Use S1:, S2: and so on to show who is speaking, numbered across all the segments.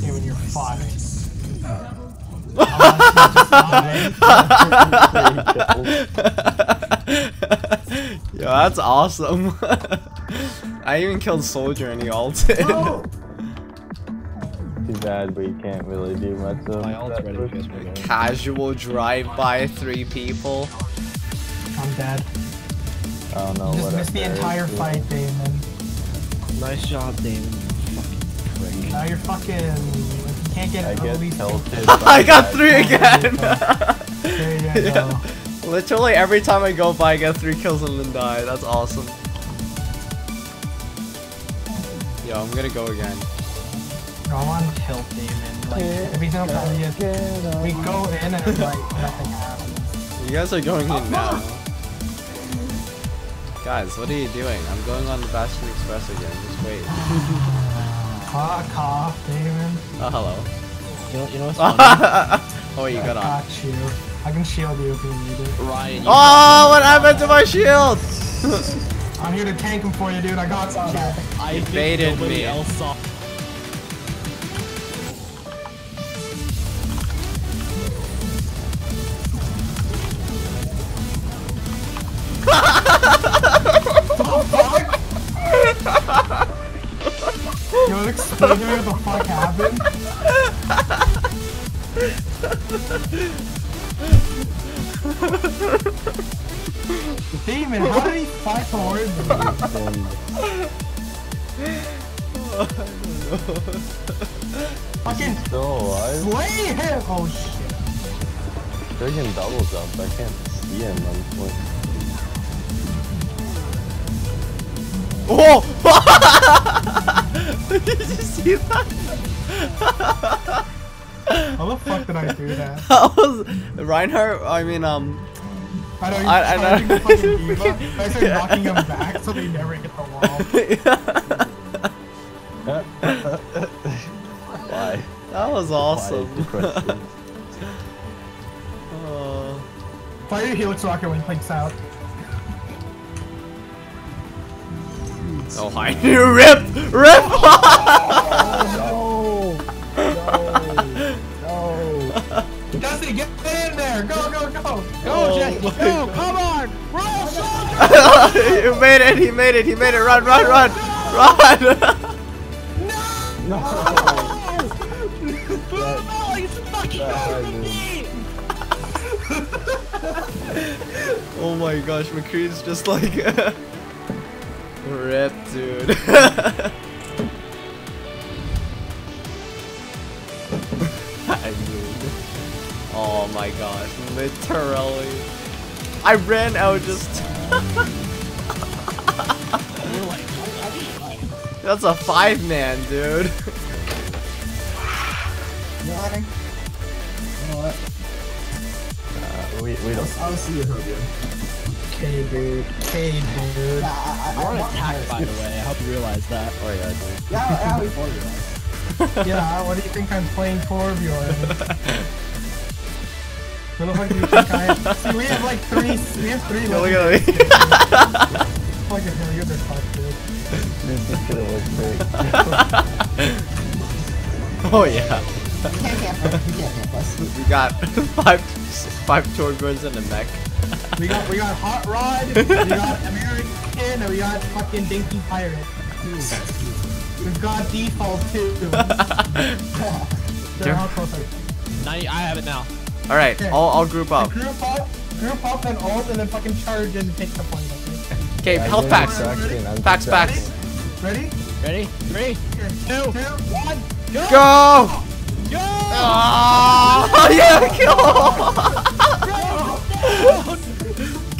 S1: Steven, you're fucked.
S2: Yo, that's awesome. I even killed Soldier and he ulted.
S3: Too bad, but you can't really do much of
S4: My ult's
S3: that
S4: ready
S3: push.
S4: for this.
S2: Casual drive-by three people.
S1: I'm dead.
S3: I don't know
S1: You just
S3: what
S1: missed the entire fight, Damon.
S4: Nice job, Damon. You
S1: Now you're fucking. You can't get
S3: I get tilted.
S2: I got three again!
S1: There you go.
S2: Literally every time I go by I get three kills and then die. That's awesome. Yo, I'm gonna go again.
S1: No, I'm on tilt, Damon. Like, every single time we, get, we go in and like nothing happens.
S2: You guys are going in now. Guys, what are you doing? I'm going on the Bastion Express again. Just wait.
S1: Fuck off, Damon.
S2: Oh, hello.
S4: You know, you know what's funny?
S2: oh, wait, you got
S1: I
S2: on.
S1: got you. I can shield you if you need it.
S4: Ryan, you
S2: Oh, what happened to my shield?
S1: I'm here to tank him for you, dude. I got you.
S4: I think
S2: baited me.
S4: Else saw.
S1: Yo, explain to me what the fuck happened. Demon, how did he fight towards me? Fucking
S3: Still alive?
S1: slay him! Oh shit.
S3: Friggin' double jump. I can't see him on point.
S2: Oh! Did you see that?
S1: How the fuck did I do that?
S2: That was Reinhardt. I mean, um,
S1: I know you're
S2: I- I
S1: charging
S2: know.
S1: the fucking D.Va. I started knocking him back so they never hit the wall.
S3: Why?
S2: that was
S3: Why
S2: awesome.
S3: is the question?
S2: Oh.
S1: Fire your helix rocket when he clicks out.
S2: Oh, hi. Rip! Rip! Oh, no, no, no.
S1: Dusty, get in there! Go, go, go!
S4: Go,
S2: Oh
S4: Jesse!
S2: my
S4: Go!
S2: God.
S4: Come on! Roll, soldier!
S2: he made it, he made it, he made it. Run, run, run! Run!
S4: Oh, he's fucking over me!
S2: oh my gosh, McCree's just like. Rip, dude. I mean. Oh my gosh, literally. I ran out just. That's a five man, dude.
S5: You know what? I- You know what?
S3: Uh, we, we don't.
S5: I'll see you, Herbie.
S1: K dude. K dude.
S5: Yeah, I, I,
S4: You're
S5: I
S4: on
S5: want
S4: attack, by the way. I hope you realize that.
S2: Oh yeah, dude.
S5: Yeah, I, I before you.
S1: Yeah, what do you think I'm playing for, Bjorn? What the fuck do you think I am? See, we have like three, we have three
S2: Look at me.
S1: Fucking hell, you're the fuck, dude.
S3: This could have looked great.
S2: Oh yeah.
S5: You can't camp us. You can't camp us.
S2: We got five five Torbjorns and a mech.
S1: We got, we got Hot Rod, we got American, and we got fucking Dinky Pirate. We've got Default too. They're all closer.
S4: Now you- I have it now.
S2: All right, I'll I'll group up.
S1: Group up, group up, and ult, and then fucking charge and take the point.
S2: Okay,
S1: Okay?
S2: health packs.
S3: distracting,
S2: Packs, packs.
S1: Ready?
S4: Ready? Three,
S1: Two,
S4: two, one, go!
S2: Go!
S4: Go!
S2: Oh, yeah, kill him!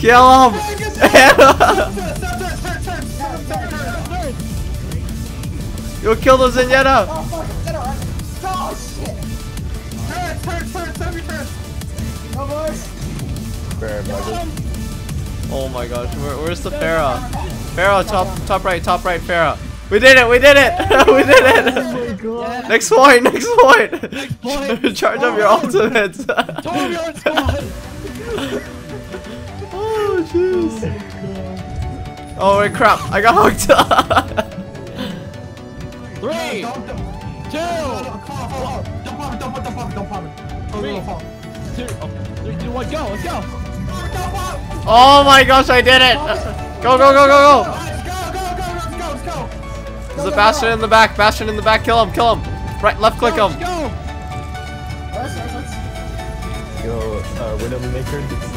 S2: Kill him! Yo, kill the Zenyatta!
S5: Oh, fuck. Oh, shit.
S1: Turn, turn, turn, turn, turn, turn.
S5: No, boys.
S3: Fair.
S2: Oh my gosh, where, where's the Pharah? Pharah, top, top right, top right, Pharah. We did it, we did it! we did it! Oh Next point, next point!
S4: Next point.
S2: Charge up your oh. ultimates!
S4: Torbjorn squad!
S2: oh, jeez. Oh, wait, crap, I got hooked.
S4: Three. Two, oh, three, two, one, go, let's go!
S1: Don't pop it.
S2: Oh my gosh, I did it! Go, go, go, go, go!
S1: Let's go, go, go, let's go, let's go.
S2: There's a Bastion in the back, Bastion in the back, kill him, kill him! Right, left click him!
S4: Go!
S3: Yo, uh, Widowmaker.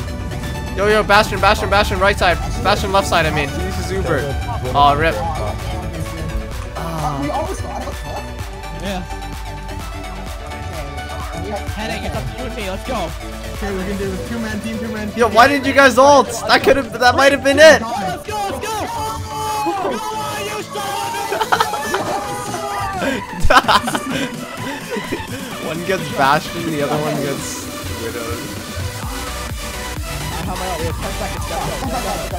S2: Yo, yo, Bastion, Bastion, Bastion, right side. Bastion, left side, I mean. This is Uber. Oh, rip.
S5: We almost got it. What the fuck?
S4: Yeah.
S5: Okay, we have-
S4: Headache, it's up to and me, let's go!
S1: Okay, we're gonna do this two-man team, two-man team.
S2: Yo, why did you guys ult? That could have, that might have been it.
S4: Let's go, let's go! Come on, you son
S2: one gets Bastion, the other one gets widowed.
S4: How am I? We have 10 seconds, go, go, go, go.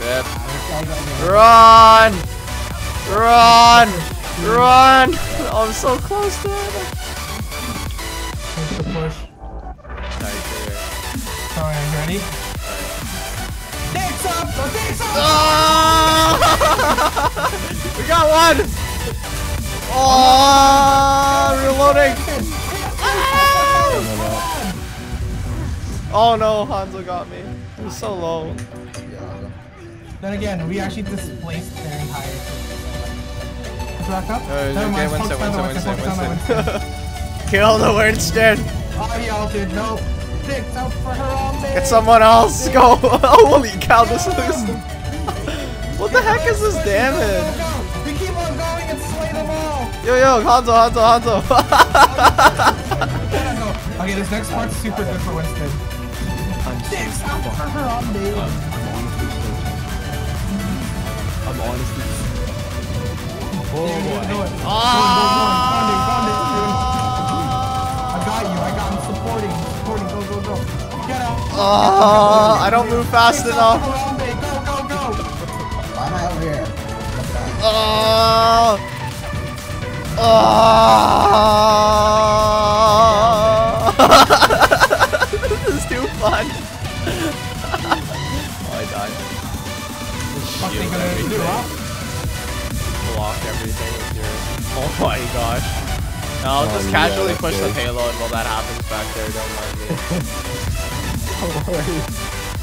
S2: Rip.
S5: Go.
S2: Run! Run! Run! Oh, I'm so close to it.
S1: Push the push.
S2: Nice,
S1: ready? Dicks up! Go dicks up!
S2: Oh! we got one! Oh! Reloading! Oh no, Hanzo got me. I'm so low.
S1: Then again, we actually displaced their entire team. Back up.
S2: Uh,
S1: Never
S2: okay,
S1: mind,
S2: Winston, Winston,
S1: the
S2: Winston,
S1: Winston, focus on the
S2: Winston. Kill the Winston!
S1: Oh, he ulted. No. Dicks out for her all day.
S2: Get someone else! Go! Holy cow, this is... What the heck is this damage?
S1: go, go. We keep on going and slay them all.
S2: Yo, yo, Hanzo, Hanzo, Hanzo!
S1: Okay, this next part's super good for Winston. Dicks out for her all day.
S4: I'm honestly.
S1: Oh, boy.
S2: Ah!
S1: I got you. I got him supporting. Supporting. Go, go, go. Get out.
S2: Oh, I don't move fast
S1: Dicks
S2: enough.
S1: for her all day. Go, go, go.
S5: Why am I over here?
S2: Oh. Oh. this is too fun. Oh, I died.
S1: What they gonna do,
S2: everything.
S1: huh?
S2: Block everything with your. Oh my gosh. No, I'll just
S3: Oh,
S2: casually
S3: yeah,
S2: push the
S3: okay.
S2: payload while that happens back there. Don't mind me.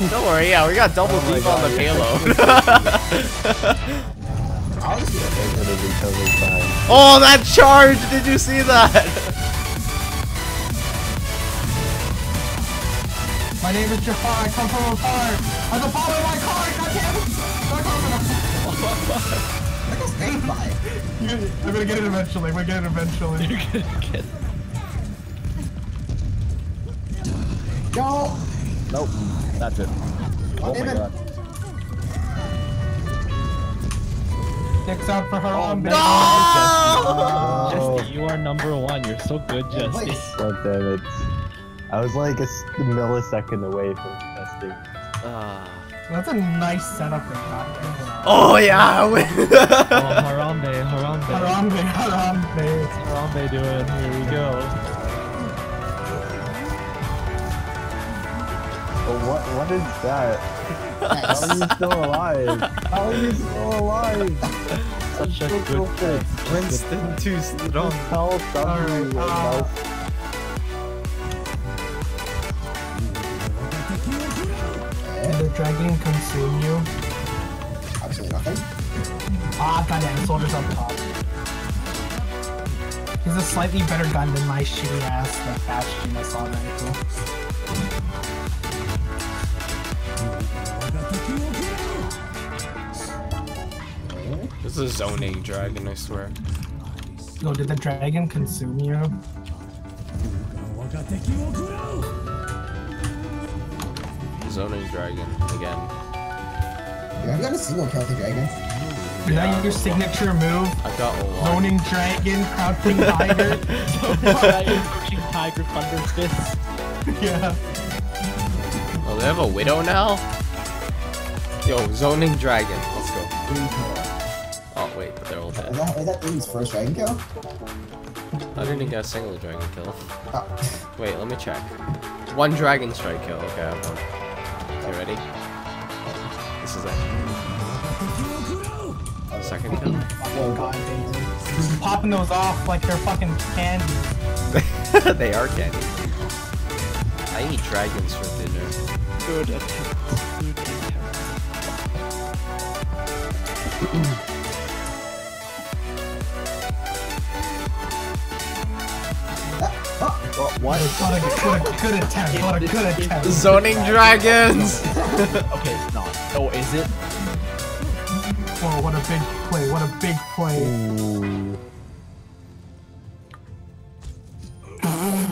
S2: Don't worry. Yeah, we got double
S3: Oh my
S2: deep on the
S3: God,
S2: payload.
S5: I'll just do it.
S3: They're gonna be totally fine.
S2: oh, that charge! Did you see that?
S1: My name is Jafar. I come from afar. I'm the father of my car. God damn it. Not close enough.
S5: That goes by.
S1: I'm gonna get it eventually. I'm gonna get it eventually.
S5: Go.
S3: Nope. That's it. Oh my
S5: Damn it.
S3: god.
S1: Dicks out for her
S5: Oh,
S1: own
S5: no.
S1: baby.
S3: Oh,
S4: Jesse, you are number one. You're so good, oh Jesse.
S5: Wait.
S3: God damn it. I was like a s- millisecond away from testing.
S2: Ah.
S1: That's a nice setup they got.
S2: oh yeah.
S4: Oh, Harambe, Harambe.
S1: Harambe, Harambe.
S4: Harambe doing. Here we go.
S3: But what? What is that? How are you still alive? How are you still alive?
S4: Such a good pick.
S2: Winston too strong.
S3: Health, W,
S1: Alright, dragon consume you?
S5: Absolutely nothing.
S1: Ah, goddamn, soldiers up top. He's a slightly better gun than my shitty ass, the Bastion I saw very cool.
S2: This is a zoning dragon, I swear.
S1: Yo, did the dragon consume you?
S2: Zoning dragon again.
S5: You haven't got a single kill with the dragon.
S1: Is that your signature move?
S2: I've got a lot.
S1: Zoning dragon, crouching tiger?
S4: Pushing Tiger Thunder Fists.
S1: yeah.
S2: Oh, they have a widow now? Yo, zoning dragon. Let's go. Oh wait, but they're all dead.
S5: Is
S2: dead.
S5: that, is that Aiden's first dragon kill?
S2: I didn't even get a single dragon kill.
S5: Oh.
S2: Wait, let me check. One dragon strike kill. Okay, I have one. You ready? This is it. second kill.
S1: Oh god, Daisy. Just popping those off like they're fucking candy.
S2: they are candy. I eat dragons for dinner.
S4: Good attempt. Good attempt. What?
S1: What a, what a good attempt. What a good attempt.
S2: Zoning dragons!
S4: Okay, it's not. Oh, is it?
S1: Oh, what a big play. What a big play.
S3: Ooh.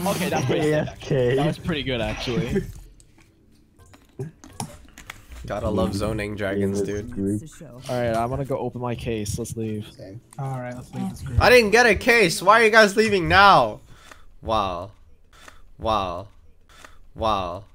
S4: Okay, that's pretty. That was pretty good, actually.
S2: Gotta love zoning dragons, dude.
S4: All right, I'm gonna go open my case. Let's leave.
S5: Same.
S1: Alright, let's leave this group.
S2: I didn't get a case. Why are you guys leaving now? Wow. Wow. Wow.